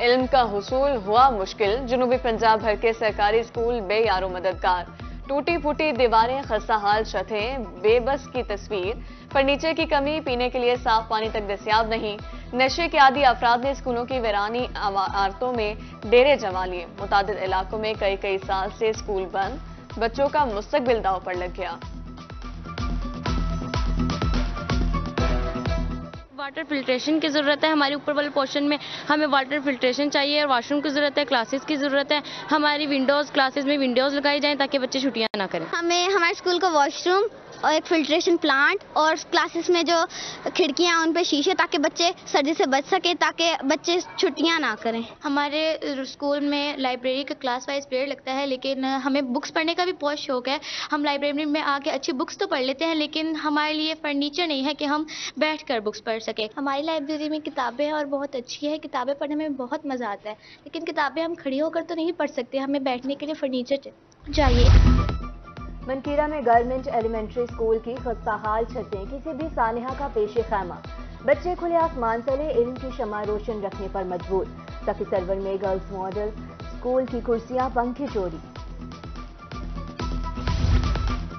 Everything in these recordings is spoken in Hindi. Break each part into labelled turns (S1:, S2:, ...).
S1: इल्म का हुसूल हुआ मुश्किल, जनूबी पंजाब भर के सरकारी स्कूल बेयारो मददगार। टूटी फूटी दीवारें खस्ता हाल छतें, बेबस की तस्वीर, फर्नीचर की कमी, पीने के लिए साफ़ पानी तक दस्याब नहीं। नशे के आदि अफराद ने स्कूलों की वीरानी इमारतों में डेरे जमा लिए। मुताद इलाकों में कई कई साल से स्कूल बंद, बच्चों का मुस्तकबिल दाव पर लग गया।
S2: वाटर फिल्ट्रेशन की ज़रूरत है। हमारे ऊपर वाले पोर्शन में हमें वाटर फिल्ट्रेशन चाहिए और वाशरूम की ज़रूरत है, क्लासेस की ज़रूरत है। हमारी विंडोज़ क्लासेज में विंडोज़ लगाई जाएँ ताकि बच्चे छुट्टियाँ ना करें।
S3: हमें हमारे स्कूल का वॉशरूम और एक फिल्ट्रेशन प्लांट और क्लासेस में जो खिड़कियाँ उन पे शीशे ताकि बच्चे सर्दी से बच सके, ताकि बच्चे छुट्टियाँ ना करें।
S2: हमारे स्कूल में लाइब्रेरी का क्लास वाइज पीरियड लगता है, लेकिन हमें बुक्स पढ़ने का भी बहुत शौक है। हम लाइब्रेरी में आके अच्छी बुक्स तो पढ़ लेते हैं, लेकिन हमारे लिए फर्नीचर नहीं है कि हम बैठ कर बुक्स पढ़ सकें।
S3: हमारी लाइब्रेरी में किताबें और बहुत अच्छी है, किताबें पढ़ने में बहुत मज़ा आता है, लेकिन किताबें हम खड़ी होकर तो नहीं पढ़ सकते, हमें बैठने के लिए फर्नीचर चाहिए।
S4: मनकीरा में गवर्नमेंट एलिमेंट्री स्कूल की खस्ताहाल छतें, किसी भी सानहा का पेशे खैमा बच्चे खुले आसमान तले इल्म की शमा रोशन रखने पर मजबूर। सफी सरवर में गर्ल्स मॉडल, स्कूल की कुर्सियाँ, पंखी चोरी।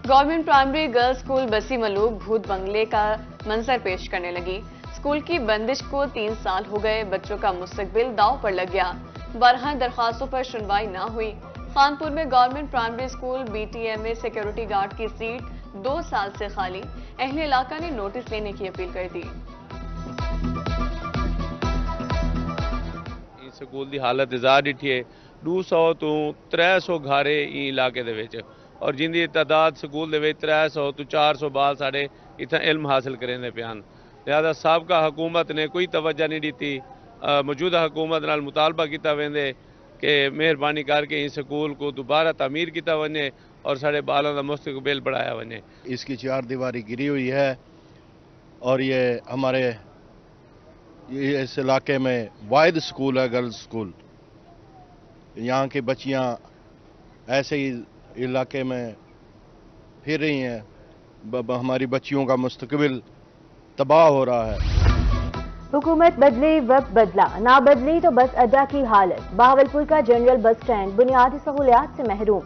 S1: गवर्नमेंट प्राइमरी गर्ल्स स्कूल बसी मलूक भूत बंगले का मंजर पेश करने लगी। स्कूल की बंदिश को तीन साल हो गए, बच्चों का मुस्तकबिल दाव पर लग गया। बारह दरखास्तों पर सुनवाई न हुई। खानपुर में government primary school BTMA security guard की सीट दो साल से खाली अहले इलाका ने नोटिस लेने की अपील कर दी
S5: ਸਕੂਲ ਦੀ ਹਾਲਤ ਜ਼ਾਰ ਡਿੱਠੀ ਹੈ 200 ਤੋਂ 300 ਘਾਰੇ ਇਹ ਇਲਾਕੇ ਦੇ ਵਿੱਚ ਔਰ ਜਿੰਦੀ ਤਾਦਾਦ ਸਕੂਲ ਦੇ ਵਿੱਚ 300 ਤੋਂ 400 ਬਾਲ ਸਾਡੇ ਇਥਾਂ ਇਲਮ ਹਾਸਲ ਕਰਨੇ ਪਿਆਨ ਲਿਆਦਾ ਸਾਬਕਾ ਹਕੂਮਤ ਨੇ ਕੋਈ ਤਵੱਜਾ ਨਹੀਂ ਦਿੱਤੀ ਮੌਜੂਦਾ ਹਕੂਮਤ ਨਾਲ ਮੁਤਾਲਬਾ ਕੀਤਾ ਵੈਂਦੇ कि मेहरबानी करके इस स्कूल को दोबारा तमीर किया वने और साढ़े बालों का मुस्तकबिल बढ़ाया वने।
S6: इसकी चार दीवारी गिरी हुई है और ये हमारे, ये इस इलाके में वायद स्कूल है, गर्ल्स स्कूल। यहाँ की बच्चियाँ ऐसे ही इलाके में फिर रही हैं। हमारी बच्चियों का मुस्तकबिल तबाह हो रहा है।
S4: हुकूमत बदली, वक्त बदला। ना बदली तो बस अड्डा की हालत। बहावलपुर का जनरल बस स्टैंड बुनियादी सहूलियात से महरूम।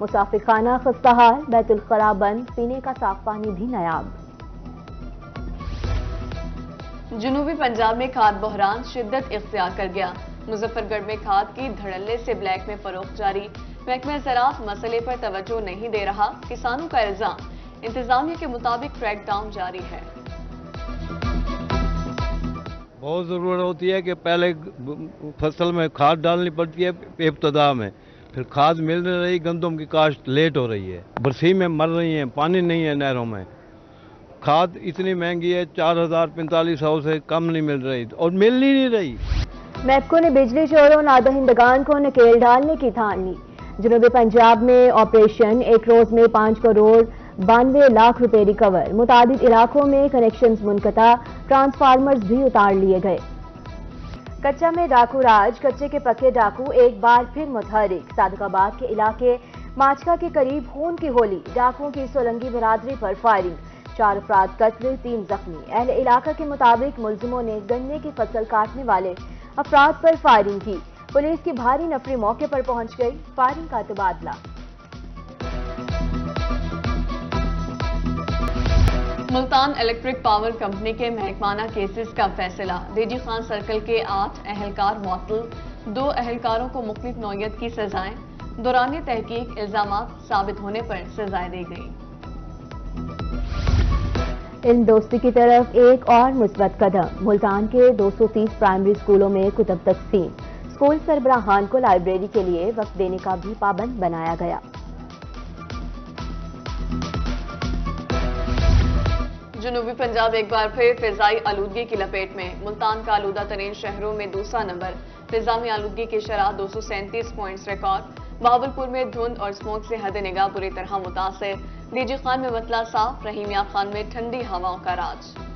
S4: मुसाफिर खाना खस्ताहाल बैतुलखला बंद, पीने का साफ़ पानी भी नायाब।
S1: जनूबी पंजाब में खाद बहरान शिद्दत इख्तियार कर गया। मुजफ्फरगढ़ में खाद की धड़ल्ले से ब्लैक में फरोख जारी। महकमा ज़रात मसले पर तवज्जो नहीं दे रहा। किसानों का इल्ज़ाम। इंतजामिया के मुताबिक क्रैकडाउन जारी है।
S7: बहुत ज़रूरत होती है कि पहले फ़सल में खाद डालनी पड़ती है इब्तदा में। फिर खाद मिल नहीं रही गंदम की काश्त लेट हो रही है। बरसी में मर रही है, पानी नहीं है नहरों में। खाद इतनी महँगी है, चार हज़ार पैंतालीस सौ से कम नहीं मिल रही और मिल ही नहीं रही।
S4: मैपको ने बिजली चोरों नादहिंदगान को नकेल डालने की ठान ली जनूबी पंजाब में ऑपरेशन, एक रोज में पाँच करोड़ बानवे लाख रुपए रिकवर मुताद इलाकों में कनेक्शन मुनकता ट्रांसफार्मर्स भी उतार लिए गए। कच्चा में डाकू राज, कच्चे के पक्के डाकू एक बार फिर मुतहरिक। सादकाबाद के इलाके माचका के करीब खून की होली, डाकुओं की सोलंगी बरादरी पर फायरिंग चार अफराद कत्ल, तीन जख्मी। अहल इलाका के मुताबिक मुलजमों ने गन्ने की फ़सल काटने वाले अफराद पर फायरिंग की। पुलिस की भारी नफरी मौके पर पहुँच गई। फायरिंग का तबादला
S1: मुल्तान इलेक्ट्रिक पावर कंपनी के महकमाना केसेस का फैसला। डीजी खान सर्कल के आठ अहलकार मअतल दो अहलकारों को मुख्तलिफ़ नौयत की सजाएँ। दौरान तहकीक इल्ज़ाम साबित होने पर सजाएँ दी गई।
S4: इन दोस्ती की तरफ़ एक और मुस्बत कदम, मुल्तान के 230 प्राइमरी स्कूलों में कुतब तकसीम। स्कूल सरबराहान को लाइब्रेरी के लिए वक्त देने का भी पाबंद बनाया गया।
S1: जनूबी पंजाब एक बार फिर फिजाई आलूदगी की लपेट में। मुल्तान का आलूदा तरीन शहरों में दूसरा नंबर। फिजा में आलूदगी की शराह दो सौ सैंतीस पॉइंट्स रिकॉर्ड। बहावलपुर में धुंध और स्मोक से हद निगाह बुरी तरह मुतासर। डीजी खान में मतला साफ़, रहीमिया खान में ठंडी हवाओं का राज।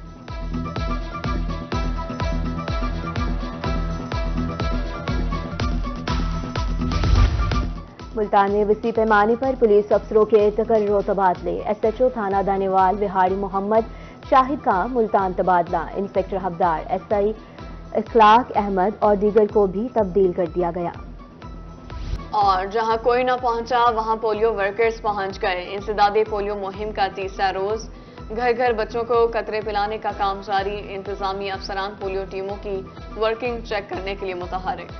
S4: मुल्तान में वसी पैमाने पर पुलिस अफसरों के तकर्रो तबादले। एस एच ओ थाना दानेवाल, बिहारी मोहम्मद शाहिद का मुल्तान तबादला। इंस्पेक्टर हबदार एस आई इखलाक अहमद और दीगर को भी तब्दील कर दिया गया।
S1: और जहाँ कोई ना पहुँचा, वहाँ पोलियो वर्कर्स पहुँच गए। इंसदादी पोलियो मुहिम का तीसरा रोज। घर घर बच्चों को कतरे पिलाने का काम जारी। इंतजामी अफसरान पोलियो टीमों की वर्किंग चेक करने के लिए मुतहरिक।